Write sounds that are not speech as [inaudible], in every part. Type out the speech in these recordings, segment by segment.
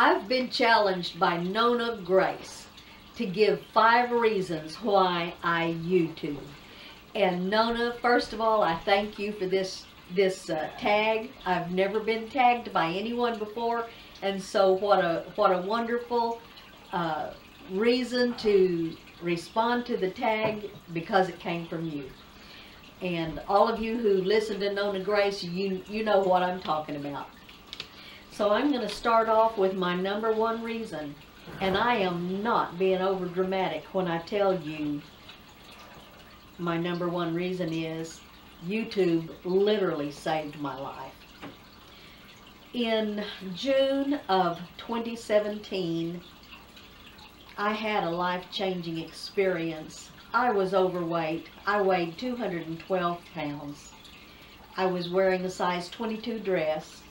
I've been challenged by Nonna Grace to give five reasons why I YouTube. And Nonna, first of all, I thank you for this this uh, tag. I've never been tagged by anyone before, and so what a what a wonderful uh, reason to respond to the tag because it came from you. And all of you who listen to Nonna Grace, you you know what I'm talking about. So I'm going to start off with my number one reason, and I am not being over dramatic when I tell you my number one reason is YouTube literally saved my life. In June of 2017, I had a life-changing experience. I was overweight. I weighed 212 pounds. I was wearing a size 22 dress.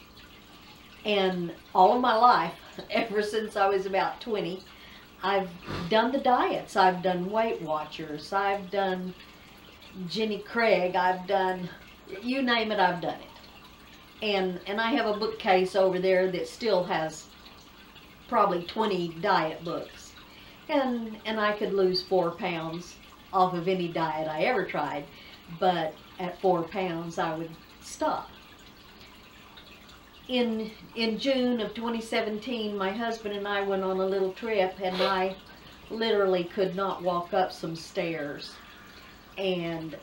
And all of my life, [laughs] ever since I was about 20, I've done the diets. I've done Weight Watchers. I've done Jenny Craig. I've done, you name it, I've done it. And, and I have a bookcase over there that still has probably 20 diet books. And, and I could lose four pounds off of any diet I ever tried. But at four pounds, I would stop. In, in June of 2017, my husband and I went on a little trip and I literally could not walk up some stairs. And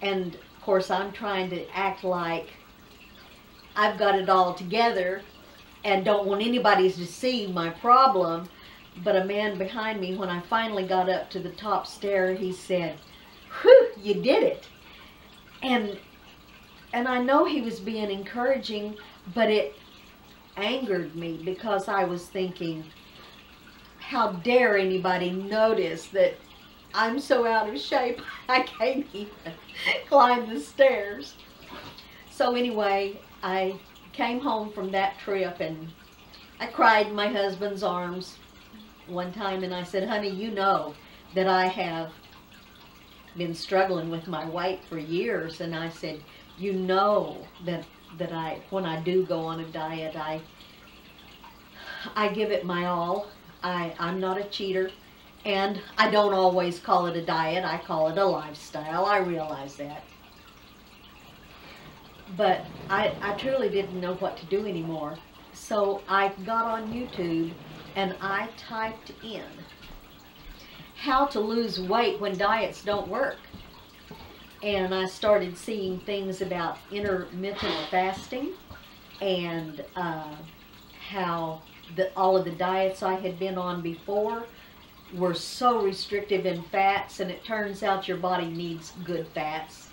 and of course I'm trying to act like I've got it all together and don't want anybody to see my problem. But a man behind me when I finally got up to the top stair he said whew you did it. And and I know he was being encouraging but it angered me because I was thinking how dare anybody notice that I'm so out of shape, [laughs] I can't even [laughs] climb the stairs. So anyway, I came home from that trip and I cried in my husband's arms one time and I said, honey, you know that I have been struggling with my weight for years. And I said, you know that, that I, when I do go on a diet, I, I give it my all. I, I'm not a cheater. And I don't always call it a diet, I call it a lifestyle. I realize that. But I, I truly didn't know what to do anymore. So I got on YouTube and I typed in how to lose weight when diets don't work. And I started seeing things about intermittent fasting and uh, how the, all of the diets I had been on before were so restrictive in fats and it turns out your body needs good fats.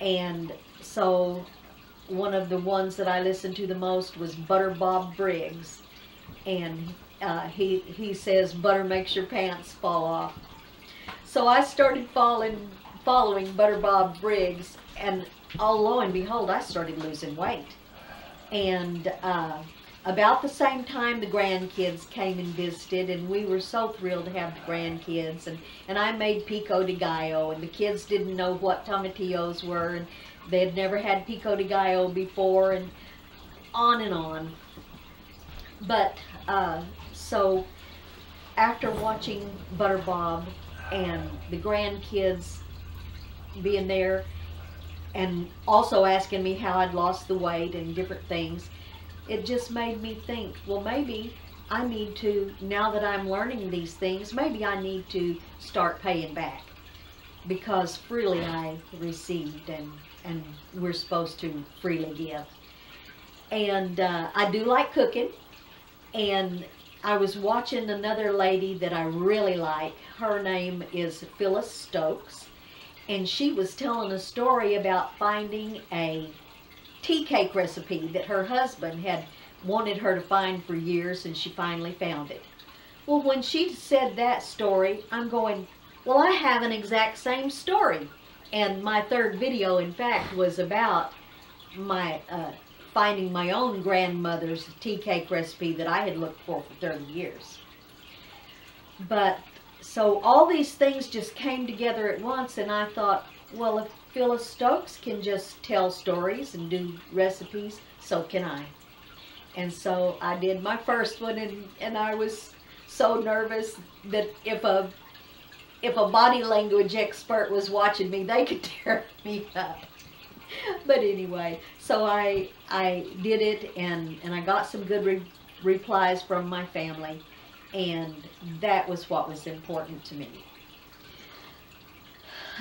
And so one of the ones that I listened to the most was Butter Bob Briggs and uh, he he says butter makes your pants fall off. So I started following following Butter Bob Briggs and all lo and behold I started losing weight and uh, about the same time the grandkids came and visited and we were so thrilled to have the grandkids and, and I made pico de gallo and the kids didn't know what tomatillos were and they had never had pico de gallo before and on and on. But uh, so after watching Butter Bob and the grandkids being there and also asking me how I'd lost the weight and different things, it just made me think, well, maybe I need to, now that I'm learning these things, maybe I need to start paying back because freely I received and, and we're supposed to freely give. And uh, I do like cooking and I was watching another lady that I really like. Her name is Phyllis Stokes and she was telling a story about finding a tea cake recipe that her husband had wanted her to find for years and she finally found it. Well, when she said that story, I'm going, well, I have an exact same story. And my third video, in fact, was about my uh, finding my own grandmother's tea cake recipe that I had looked for for 30 years. But, so all these things just came together at once and I thought, well, if Phyllis Stokes can just tell stories and do recipes, so can I. And so I did my first one and, and I was so nervous that if a if a body language expert was watching me, they could [laughs] tear me up. But anyway, so I I did it and and I got some good re replies from my family and that was what was important to me.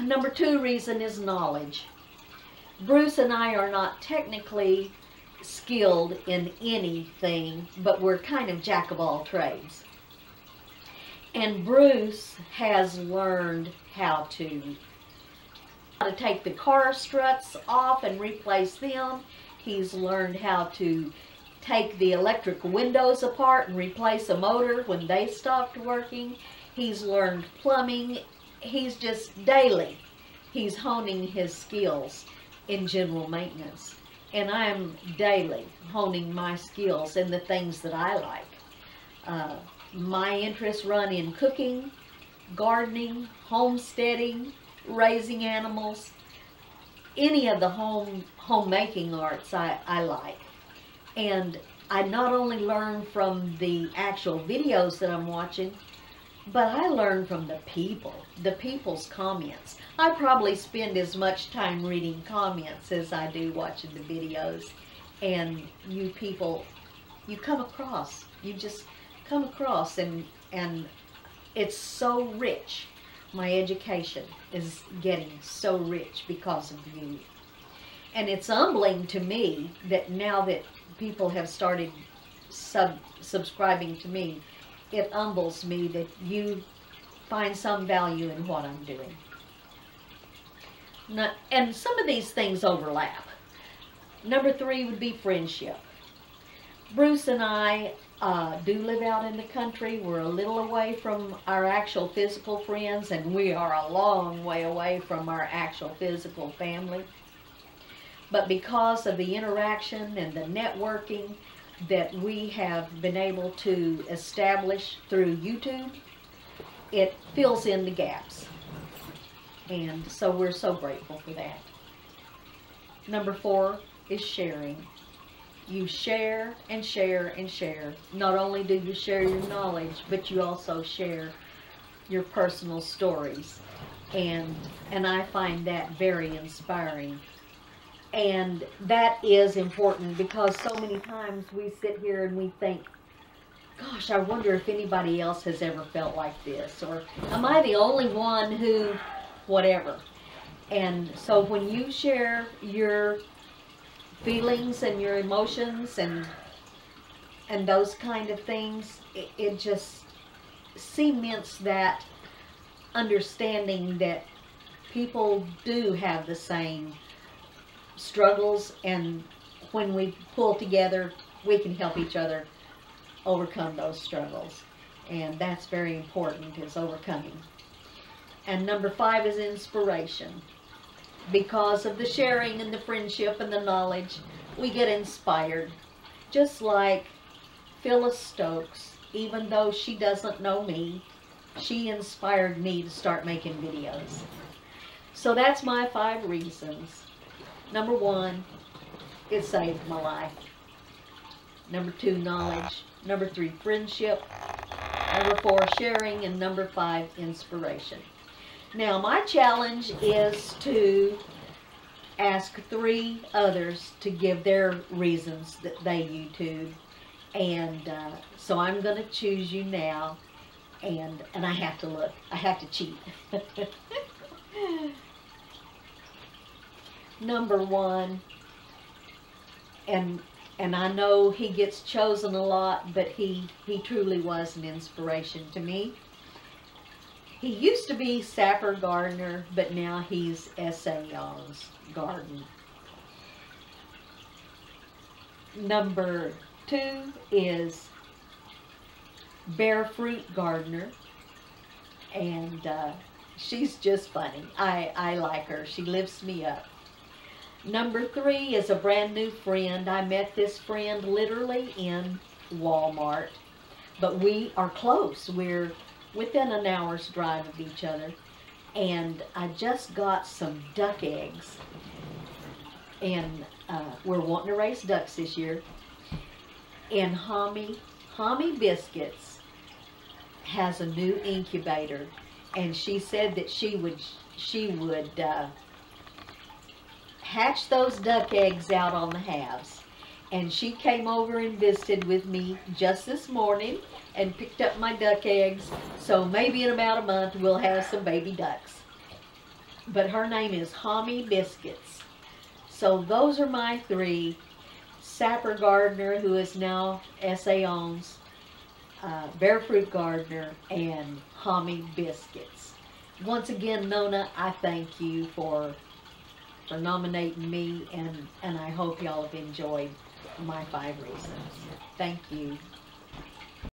Number two reason is knowledge. Bruce and I are not technically skilled in anything, but we're kind of jack of all trades. And Bruce has learned how to, how to take the car struts off and replace them. He's learned how to take the electric windows apart and replace a motor when they stopped working. He's learned plumbing. He's just daily, he's honing his skills in general maintenance. And I'm daily honing my skills in the things that I like. Uh, my interests run in cooking, gardening, homesteading, raising animals, any of the home homemaking arts I, I like. And I not only learn from the actual videos that I'm watching, but I learn from the people, the people's comments. I probably spend as much time reading comments as I do watching the videos. And you people, you come across, you just come across and, and it's so rich. My education is getting so rich because of you. And it's humbling to me that now that people have started sub subscribing to me, it humbles me that you find some value in what I'm doing. Not, and some of these things overlap. Number three would be friendship. Bruce and I uh, do live out in the country. We're a little away from our actual physical friends, and we are a long way away from our actual physical family. But because of the interaction and the networking that we have been able to establish through YouTube, it fills in the gaps. And so we're so grateful for that. Number four is sharing. You share and share and share. Not only do you share your knowledge, but you also share your personal stories. And, and I find that very inspiring. And that is important because so many times we sit here and we think, gosh, I wonder if anybody else has ever felt like this. Or am I the only one who, whatever. And so when you share your feelings and your emotions and and those kind of things, it, it just cements that understanding that people do have the same struggles and when we pull together, we can help each other overcome those struggles. And that's very important is overcoming. And number five is inspiration. Because of the sharing and the friendship and the knowledge, we get inspired. Just like Phyllis Stokes, even though she doesn't know me, she inspired me to start making videos. So that's my five reasons. Number one, it saved my life. Number two, knowledge. Number three, friendship. Number four, sharing. And number five, inspiration. Now, my challenge is to ask three others to give their reasons that they YouTube. And uh, so I'm going to choose you now. And, and I have to look. I have to cheat. [laughs] number one, and and I know he gets chosen a lot, but he, he truly was an inspiration to me. He used to be Sapper Gardener, but now he's Essayons Garden. Number two is Bearfruit Gardener, and uh, she's just funny. I, I like her. She lifts me up. Number three is a brand new friend. I met this friend literally in Walmart. But we are close. We're within an hour's drive of each other. And I just got some duck eggs. And uh, we're wanting to raise ducks this year. And Hommy, Hommy Biscuits has a new incubator, and she said that she would she would uh, hatch those duck eggs out on the halves. And she came over and visited with me just this morning and picked up my duck eggs. So maybe in about a month we'll have some baby ducks. But her name is Hommy Biscuits. So those are my three. Sapper Gardener, who is now Essayons, uh, Bearfruit Gardener, and Hommy Biscuits. Once again, Nonna, I thank you for for nominating me, and, and I hope y'all have enjoyed my five reasons. Thank you.